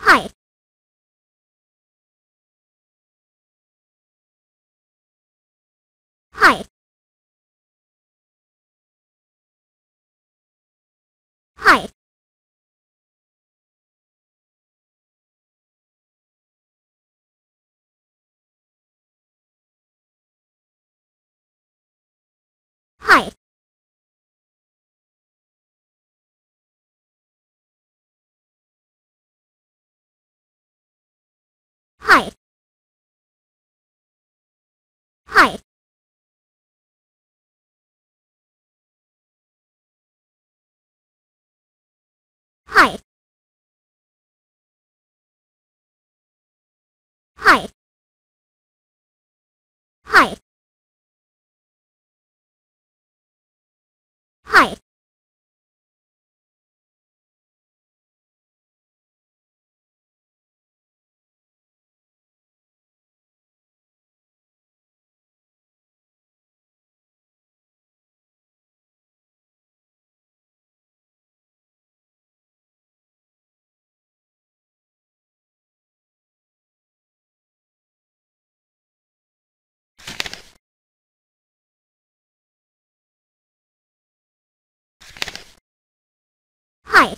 Hi. Hi. Hi. Hi. Hi. Hi. Hi. Hi. Hi. Hi.